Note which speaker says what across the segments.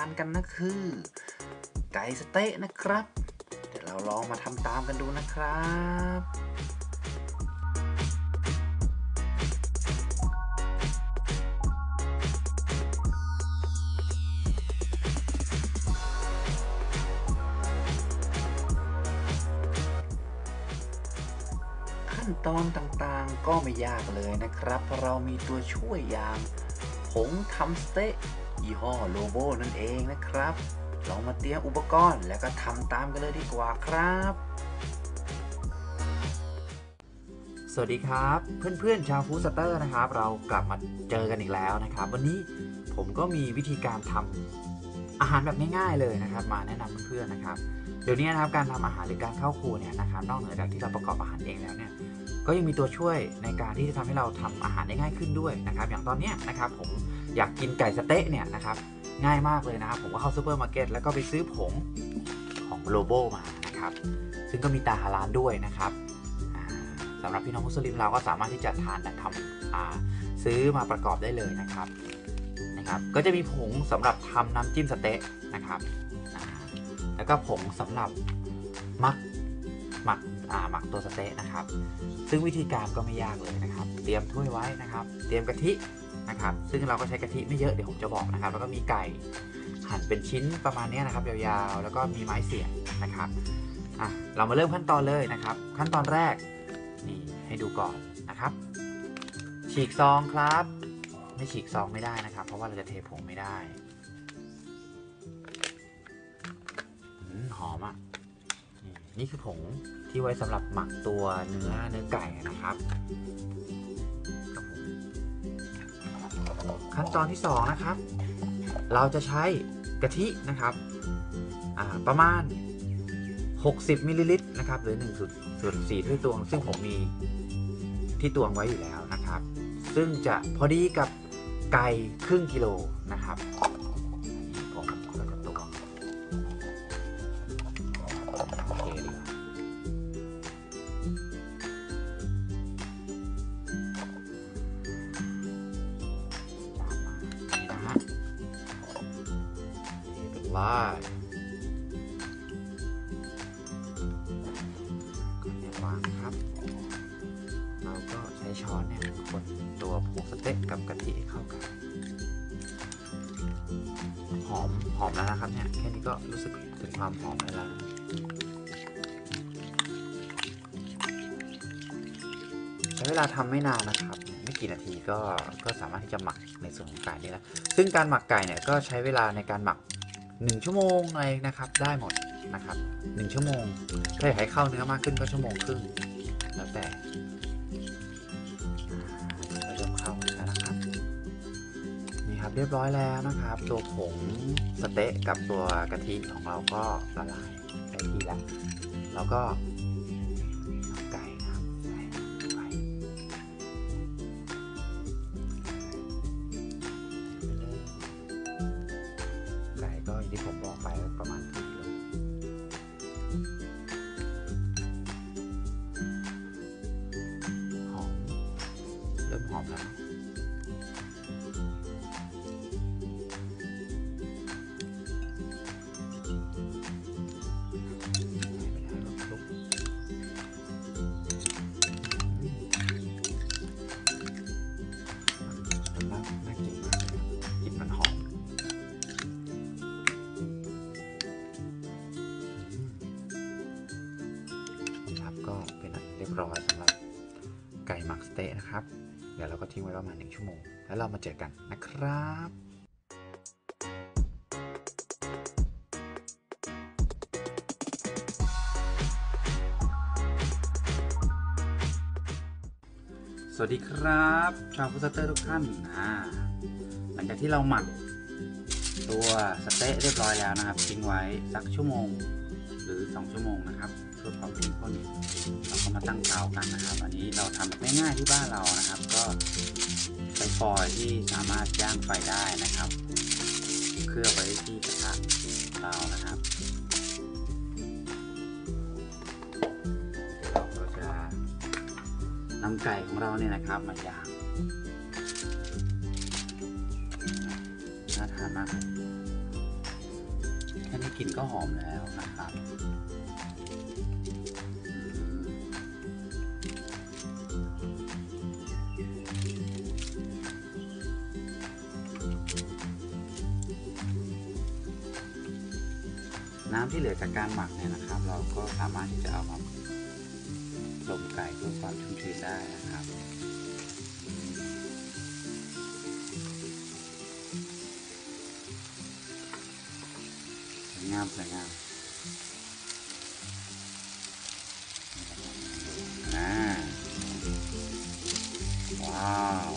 Speaker 1: านกันนะคือ ไก่สเต๊ะนะครับ เดี๋ยวเราลองมาทำตามกันดูนะครับขั้นตอนต่างๆก็ไม่ยากเลยนะครับเพราะเรามีตัวช่วยอย่างผงทำสะเต๊ะ ยี่ห้อ Lobo นั่นเองนะครับ ลองมาเตรียมอุปกรณ์แล้วก็ทำตามกันเลยดีกว่าครับ สวัสดีครับ เพื่อนๆชาว FoodSter นะครับ เรากลับมาเจอกันอีกแล้วนะครับ วันนี้ผมก็มีวิธีการทำอาหารแบบง่ายๆเลยนะครับ มาแนะนำเพื่อนๆนะครับเดี๋ยวนี้นะครับการทำอาหารหรือการเข้าครัวเนี่ยนะครับนอกเหนือจากที่เราประกอบอาหารเองแล้วเนี่ยก็ยังมีตัวช่วยในการที่จะทำให้เราทำอาหารได้ง่ายขึ้นด้วยนะครับ อย่างตอนนี้นะครับผม อยากกินไก่สะเต๊ะเนี่ยนะครับง่ายมากเลยนะครับ ผมก็เข้าซูเปอร์มาร์เก็ตแล้วก็ไปซื้อผงของ Lobo มานะครับ ซึ่งก็มีตราฮาลาลด้วยนะครับสำหรับพี่น้องมุสลิมเราก็สามารถที่จะทานและทำซื้อมาประกอบได้เลยนะครับนะครับ ก็จะมีผงสำหรับทำน้ำจิ้มสะเต๊ะนะครับแล้วก็ผงสำหรับหมักหมักหมักตัวสเต๊ะนะครับ ซึ่งวิธีการก็ไม่ยากเลยนะครับ เตรียมถ้วยไว้นะครับ เตรียมกะทิ นะครับ ซึ่งเราก็ใช้กะทิไม่เยอะเดี๋ยวผมจะบอกนะครับ แล้วก็มีไก่หั่นเป็นชิ้นประมาณนี้นะครับ ยาวๆ แล้วก็มีไม้เสียบนะครับอะเรามาเริ่มขั้นตอนเลยนะครับ ขั้นตอนแรกนี่ให้ดูก่อนนะครับ ฉีกซองครับ ไม่ฉีกซองไม่ได้นะครับ เพราะว่าเราจะเทผงไม่ได้หอมอะนี่คือผงที่ไว้สำหรับหมักตัวเนื้อเนื้อไก่นะครับ ขั้นตอนที่ 2 นะครับ เราจะใช้กะทินะครับประมาณ 60มิลลิลิตรนะครับหรือ1ส่วนส่วน4ถ้วยตวง ซึ่งผมมีที่ตวงไว้อยู่แล้วนะครับ ซึ่งจะพอดีกับไก่ครึ่งกิโลนะครับ ก่อนจะวางครับ เราก็ใช้ช้อนเนี่ยคนตัวผงสเต็กกับกะทิเข้ากัน หอมหอมแล้วนะครับเนี่ย แค่นี้ก็รู้สึกถึงความหอมแล้วนะใช้เวลาทำไม่นานนะครับ ไม่กี่นาทีก็ก็สามารถที่จะหมักในส่วนของไก่ได้แล้ว ซึ่งการหมักไก่เนี่ยก็ใช้เวลาในการหมัก 1 ชั่วโมงอะไรนะครับ ได้หมดนะครับ 1 ชั่วโมง ถ้าอยากให้เข้าเนื้อมากขึ้นก็ชั่วโมงครึ่ง แล้วแต่อ่าเริ่มเข้าแล้วนะครับ นี่ครับเรียบร้อยแล้วนะครับ ตัวผงสเต๊ะกับตัวกะทิของเราก็ละลายได้ที่แล้วแล้วก็ ร้อยสำหรับไก่หมักสเต๊ะนะครับ เดี๋ยวเราก็ทิ้งไว้ประมาณ1ชั่วโมง แล้วเรามาเจอกันนะครับสวัสดีครับชาวฟูสเตอร์ทุกท่านอ่าหลังจากที่เราหมักตัวสเต๊ะเรียบร้อยแล้วนะครับทิ้งไว้สักชั่วโมงหรือ 2 ชั่วโมงนะครับ เพื่อความเข้มข้นเราก็มาตั้งเตากันนะครับ อันนี้เราทำแบบง่ายๆที่บ้านเรานะครับ ก็ใช้ฟอยที่สามารถย่างไฟได้นะครับ เคลือบไว้ที่กระทะเรานะครับเราก็จะนำไก่ของเราเนี่ยนะครับมาย่างน่าทานมากแครับกลิ่นก็หอมแล้วนะครับ น้ำที่เหลือจากการหมักเนี่ยนะครับ เราก็สามารถที่จะเอามาต้มไก่เพื่อความชุ่มชื้นได้นะครับสวยงามสวยงามอ่าว้าว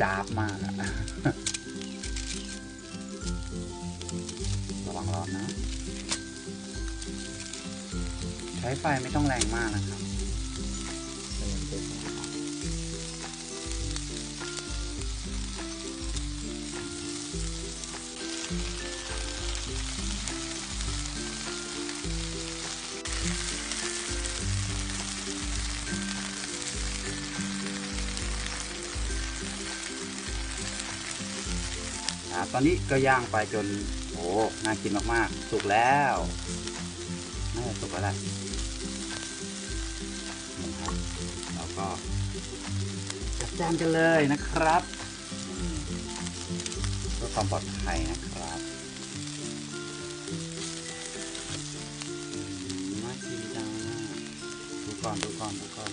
Speaker 1: จ้าบมากอะ ใช้ไฟไม่ต้องแรงมากนะครับครับตอนนี้ก็ย่างไปจนโอ้น่ากินมากๆ สุกแล้วน่าจะสุกแล้ว ก็จัดจานกันเลยนะครับเพื่อความปลอดภัยนะครับมน่ากินจังดูก่อนดูก่อนดูก่อน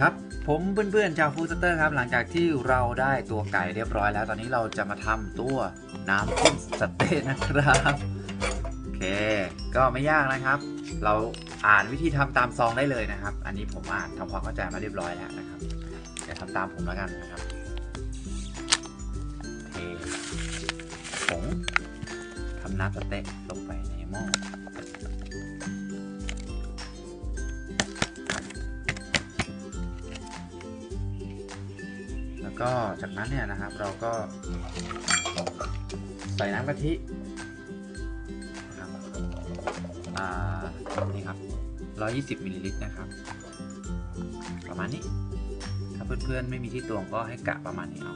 Speaker 1: ครับผมเพื่อนๆชาว FoodSter ครับ หลังจากที่เราได้ตัวไก่เรียบร้อยแล้ว ตอนนี้เราจะมาทำตัวน้ำจิ้มสะเต๊ะนะครับโอเค ก็ไม่ยากนะครับ เราอ่านวิธีทำตามซองได้เลยนะครับ อันนี้ผมอ่านทำความเข้าใจมาเรียบร้อยแล้วนะครับเดี๋ยวทำตามผมแล้วกันนะครับเทผงทำน้ำสะเต๊ะลงไปในหม้อ ก็จากนั้นเนี่ยนะครับเราก็ ใส่น้ำกะทินะครับอ่านี่ครับ 120มิลลิลิตรนะครับ ประมาณนี้ ถ้าเพื่อนๆไม่มีที่ตวงก็ให้กะประมาณนี้เอา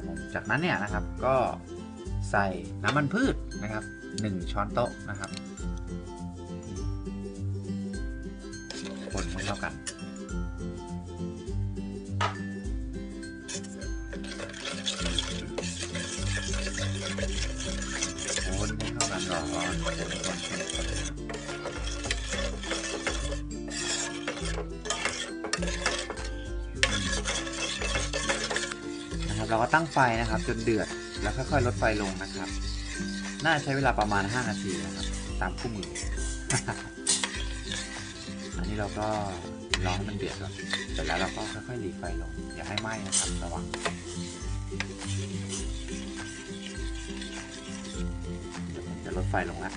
Speaker 1: ครับผมจากนั้นเนี่ยนะครับก็ใส่น้ำมันพืชนะครับ 1 ช้อนโต๊ะนะครับ คนให้เข้ากัน เราก็ตั้งไฟนะครับ จนเดือดแล้วค่อยๆลดไฟลงนะครับ น่าใช้เวลาประมาณ 5 นาทีนะครับ ตามคู่มือ อันนี้เราก็รอให้มันเดือดก่อนเสร็จแล้วเราก็ค่อยๆหลีไฟลง อย่าให้ไหม้นะครับระวังจะลดไฟลงแล้ว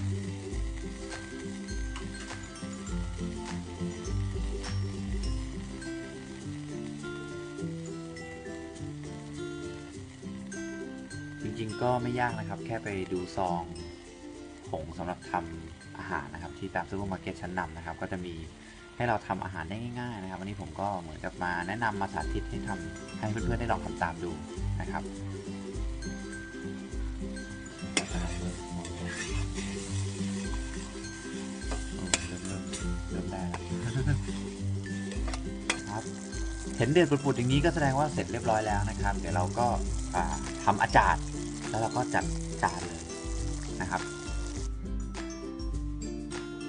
Speaker 1: ก็ไม่ยากนะครับ แค่ไปดูซองผงสำหรับทำอาหารนะครับ ที่ตามซูเปอร์มาร์เก็ตชั้นนำนะครับ ก็จะมีให้เราทำอาหารได้ง่ายๆนะครับ วันนี้ผมก็เหมือนกับมาแนะนำมาสาธิตให้ทำให้เพื่อนๆได้ลองทำตามดูนะครับโอ้เริ่มเริ่มเริ่มได้แล้วครับเห็นเดือดปุดๆอย่างนี้ก็แสดงว่าเสร็จเรียบร้อยแล้วนะครับ เดี๋ยวเราก็อ่าทำอาจารย์ แล้วเราก็จัดจานเลยนะครับ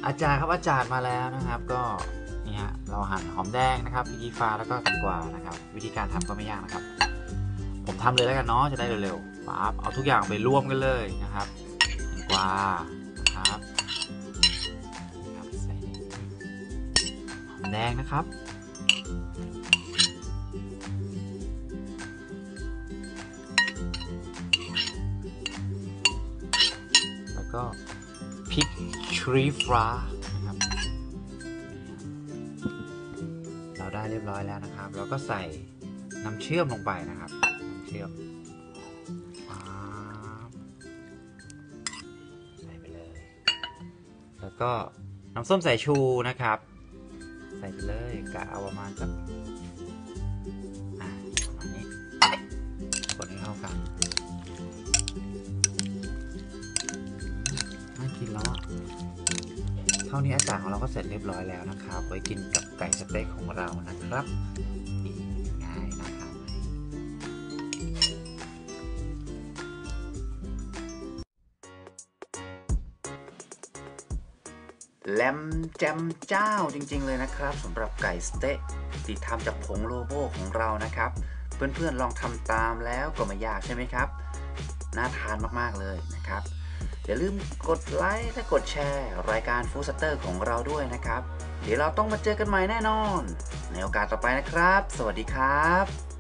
Speaker 1: อาจารย์ครับอาจารย์มาแล้วนะครับ ก็นี่ฮะเราหั่นหอมแดงนะครับพริกขี้ฟ้าแล้วก็แตงกวานะครับ วิธีการทำก็ไม่ยากนะครับ ผมทำเลยแล้วกันเนาะจะได้เร็วๆปั๊บเอาทุกอย่างไปรวมกันเลยนะครับแตงกวานะครับรบใส่หอมแดงนะครับ ก็พริกชรีฟรานะครับ เราได้เรียบร้อยแล้วนะครับแล้วก็ใส่น้ำเชื่อมลงไปนะครับ น้ำเชื่อมใส่ไปเลย แล้วก็น้ำส้มสายชูนะครับ ใส่ไปเลยกะเอาประมาณสัก ท่านี้อาจารย์ของเราก็เสร็จเรียบร้อยแล้วนะครับ ไว้กินกับไก่สเต็กของเรานะครับง่ายนะครับแลมแจมเจ้าจริงๆเลยนะครับสำหรับไก่สเต๊ะที่ทำจากผงโลโบของเรานะครับ เพื่อนๆลองทำตามแล้วก็ไม่ยากใช่ไหมครับ น่าทานมากๆเลยนะครับ อย่าลืมกดไลค์และกดแชร์ รายการ FoodSter ของเราด้วยนะครับ เดี๋ยวเราต้องมาเจอกันใหม่แน่นอน ในโอกาสต่อไปนะครับ สวัสดีครับ